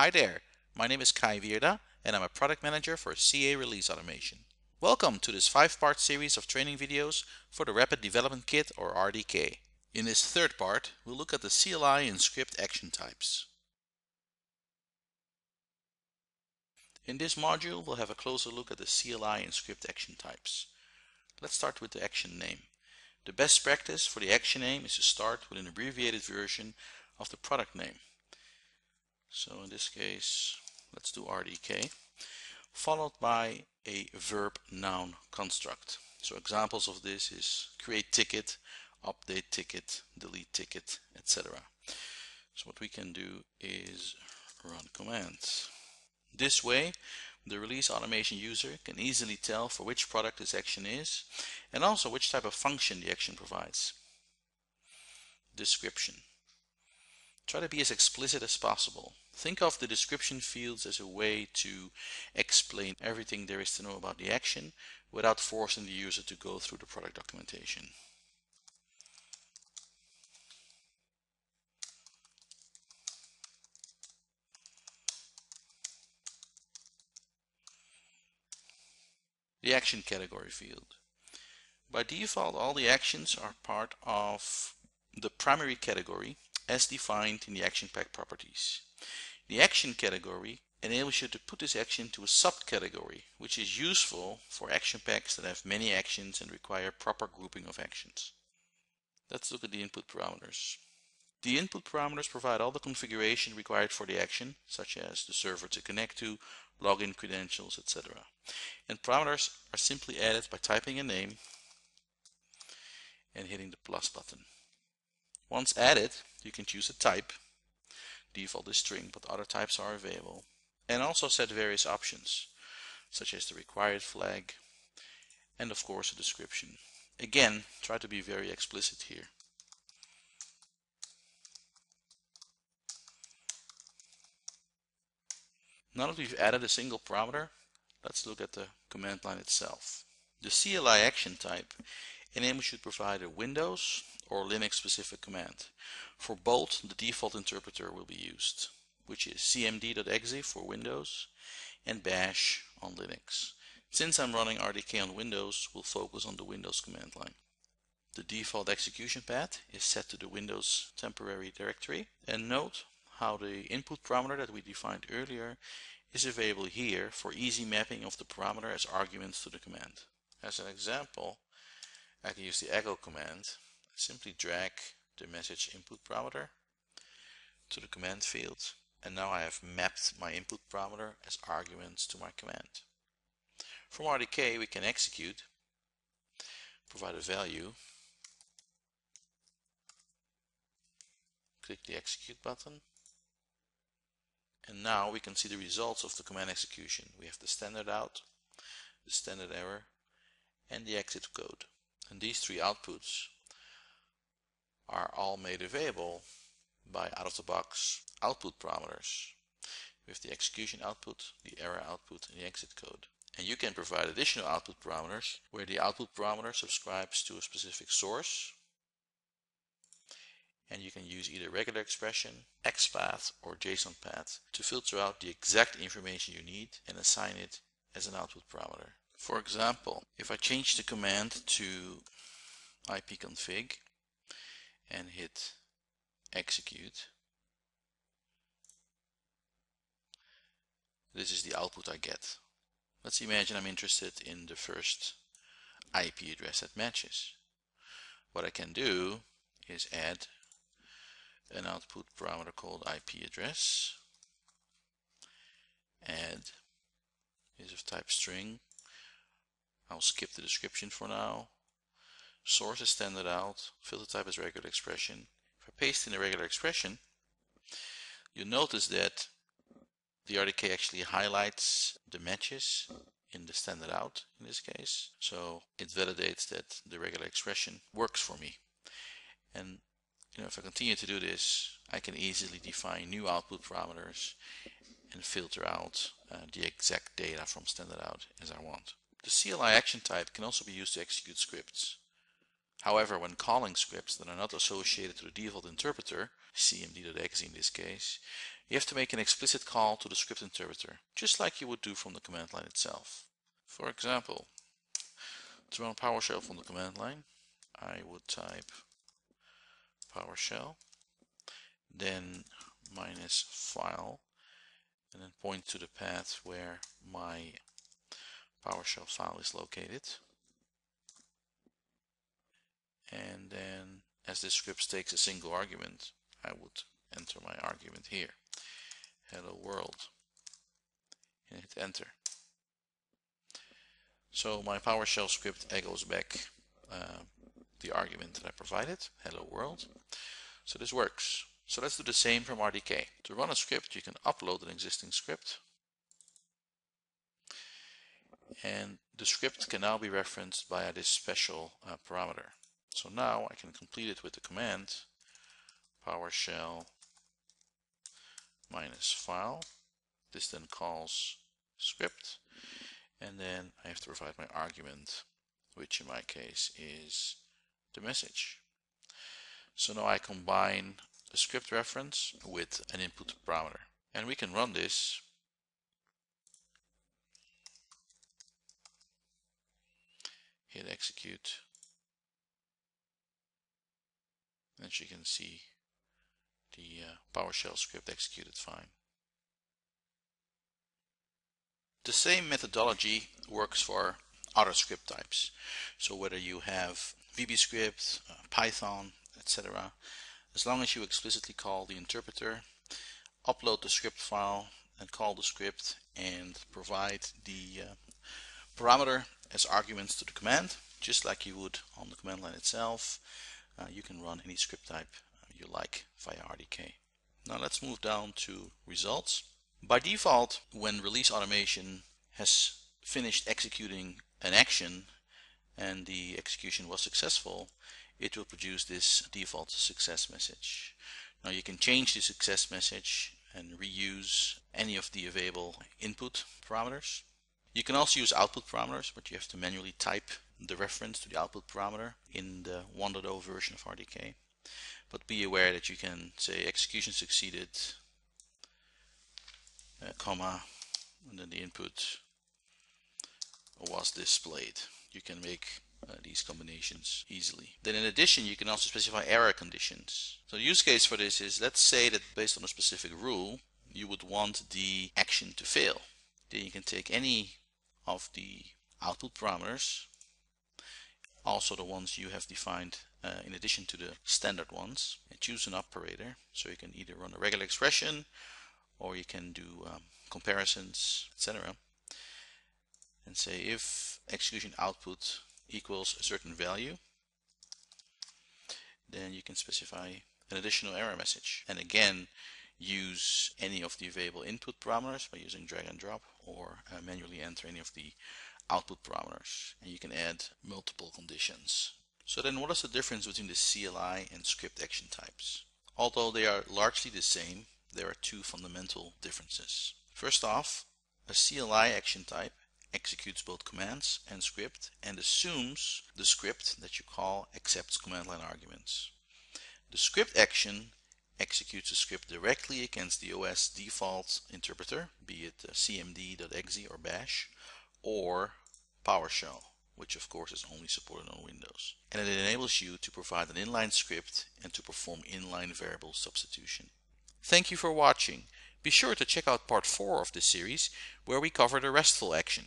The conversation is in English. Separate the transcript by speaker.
Speaker 1: Hi there, my name is Kai Vierda and I'm a product manager for CA Release Automation. Welcome to this five-part series of training videos for the Rapid Development Kit or RDK. In this third part, we'll look at the CLI and script action types. In this module, we'll have a closer look at the CLI and script action types. Let's start with the action name. The best practice for the action name is to start with an abbreviated version of the product name. So in this case, let's do RDK, followed by a verb noun construct. So examples of this is create ticket, update ticket, delete ticket, etc. So what we can do is run commands. This way, the release automation user can easily tell for which product this action is and also which type of function the action provides. Description. Try to be as explicit as possible. Think of the description fields as a way to explain everything there is to know about the action without forcing the user to go through the product documentation. The action category field. By default, all the actions are part of the primary category as defined in the action pack properties. The action category enables you to put this action to a subcategory, which is useful for action packs that have many actions and require proper grouping of actions. Let's look at the input parameters. The input parameters provide all the configuration required for the action, such as the server to connect to, login credentials, etc. And parameters are simply added by typing a name and hitting the plus button. Once added, you can choose a type. Default is string, but other types are available. And also set various options, such as the required flag, and of course a description. Again, try to be very explicit here. Now that we've added a single parameter, let's look at the command line itself. The CLI action type enables we should provide a Windows or Linux specific command. For both, the default interpreter will be used, which is cmd.exe for Windows and bash on Linux. Since I'm running RDK on Windows, we'll focus on the Windows command line. The default execution path is set to the Windows temporary directory and note how the input parameter that we defined earlier is available here for easy mapping of the parameter as arguments to the command. As an example, I can use the echo command. Simply drag the message input parameter to the command field and now I have mapped my input parameter as arguments to my command. From RDK we can execute, provide a value, click the execute button and now we can see the results of the command execution. We have the standard out, the standard error and the exit code. And these three outputs are all made available by out-of-the-box output parameters with the execution output, the error output, and the exit code. And you can provide additional output parameters where the output parameter subscribes to a specific source. And you can use either regular expression, XPath, or JSON path to filter out the exact information you need and assign it as an output parameter. For example, if I change the command to ipconfig and hit execute, this is the output I get. Let's imagine I'm interested in the first IP address that matches. What I can do is add an output parameter called IP address, add is of type string I'll skip the description for now. Source is standard out, filter type is regular expression. If I paste in a regular expression, you'll notice that the RDK actually highlights the matches in the standard out in this case. So it validates that the regular expression works for me. And you know, if I continue to do this, I can easily define new output parameters and filter out uh, the exact data from standard out as I want. The CLI action type can also be used to execute scripts. However, when calling scripts that are not associated to the default interpreter, cmd.exe in this case, you have to make an explicit call to the script interpreter, just like you would do from the command line itself. For example, to run PowerShell from the command line, I would type PowerShell, then minus file, and then point to the path where my PowerShell file is located. And then as this script takes a single argument, I would enter my argument here. Hello world. And hit enter. So my PowerShell script echoes back uh, the argument that I provided, hello world. So this works. So let's do the same from RDK. To run a script, you can upload an existing script. And the script can now be referenced via this special uh, parameter. So now I can complete it with the command PowerShell minus file. This then calls script and then I have to provide my argument which in my case is the message. So now I combine the script reference with an input parameter and we can run this hit execute and you can see the uh, PowerShell script executed fine. The same methodology works for other script types. So whether you have VBScript, uh, Python, etc. As long as you explicitly call the interpreter, upload the script file and call the script and provide the uh, parameter as arguments to the command, just like you would on the command line itself, uh, you can run any script type you like via RDK. Now let's move down to results. By default, when release automation has finished executing an action and the execution was successful, it will produce this default success message. Now you can change the success message and reuse any of the available input parameters. You can also use output parameters, but you have to manually type the reference to the output parameter in the 1.0 version of RDK. But be aware that you can say execution succeeded, uh, comma, and then the input was displayed. You can make uh, these combinations easily. Then in addition, you can also specify error conditions. So the use case for this is, let's say that based on a specific rule, you would want the action to fail. Then you can take any of the output parameters, also the ones you have defined uh, in addition to the standard ones, and choose an operator. So you can either run a regular expression or you can do um, comparisons, etc. And say if execution output equals a certain value, then you can specify an additional error message. And again, use any of the available input parameters by using drag and drop or uh, manually enter any of the output parameters. And you can add multiple conditions. So then what is the difference between the CLI and script action types? Although they are largely the same, there are two fundamental differences. First off, a CLI action type executes both commands and script and assumes the script that you call accepts command line arguments. The script action executes a script directly against the OS default interpreter, be it uh, cmd.exe or bash, or PowerShell, which of course is only supported on Windows. And it enables you to provide an inline script and to perform inline variable substitution. Thank you for watching. Be sure to check out part 4 of this series where we cover the RESTful action.